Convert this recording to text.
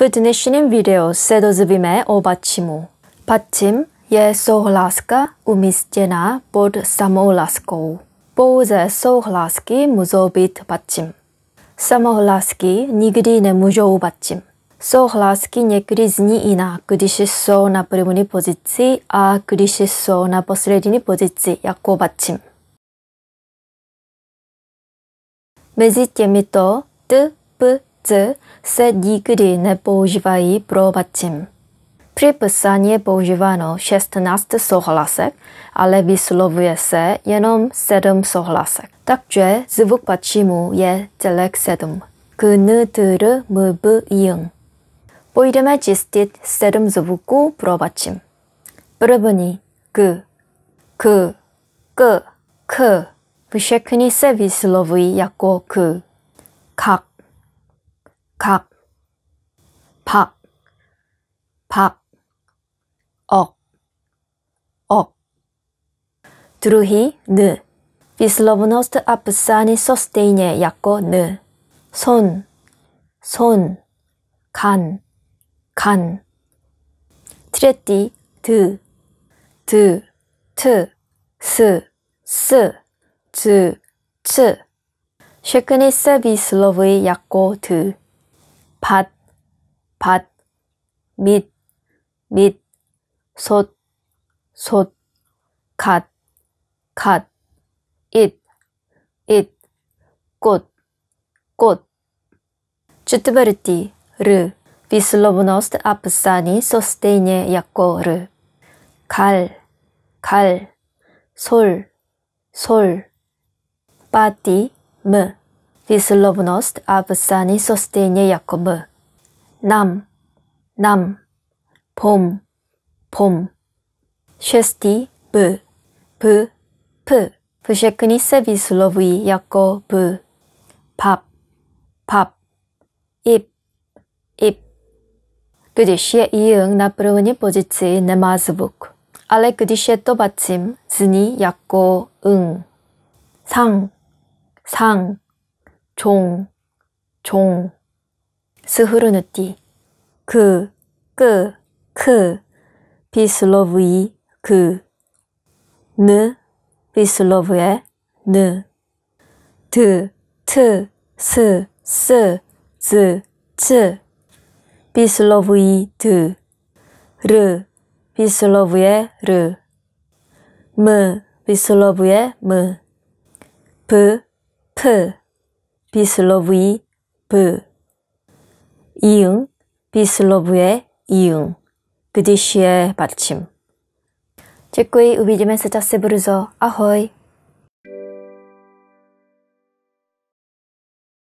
Dnešním videu se dozvíme o bačimu. Bacím je souhlaska umístěná pod samohláskou. Pouze souhlásky můžou být bacím. Samohlásky nikdy nemůžou bacím. Souhlásky někdy zní jinak, když jsou na první pozici a když jsou na poslední pozici jako bacím. Mezi těmito t, p, c se nikdy nepoužívají pro batím. Při psaní je používáno 16 souhlasek, ale vyslovuje se jenom 7 souhlasek. Takže zvuk batčímu je celek 7. 그느들의 무브 이응. 보이름의 지스틱 세름 즈부구 První k k k k. Všechny se 세비슬로브이 jako k 각, pak, ok, ok. Druhý n. Výslovnost a psání jsou stejně jako n. 손, 손, 간, 간. třetí t, t, t, s, s, c, c. Všechny se vyslovují jako t. 밭, 밭, 밑, 밑, 솥, 솥, 갓, 갓, 잇, 잇, 꽃, 꽃. 쭈트베르티를 비슬로브노스트 아프사니 소스테이네 약고를 갈, 갈, 솔, 솔, 바디, 무. Nam. Pom, pom. Šestý, b. p, p. Všechny se vyslovují jako b. Pap, pap. Ip, ip. Když je iung na první pozici, nemá zvuk. Ale když je to bacím, zní jako 응. 상, 상. 종, 종. 스흐르누띠. 그, 끄, 크. 비슬로브이, 그. 느, 비슬로브의, 느. 드, 트, 스, 스, 즈, 츠. 비슬로브이, 드. 르, 비슬로브의, 르. 무, 비슬로브의, 무. 브, 프. 비슬로브의 브. 이응, 비슬로브의 이응. 그디시의 받침. Děkuji, uvidíme se zase brzo. Ahoj.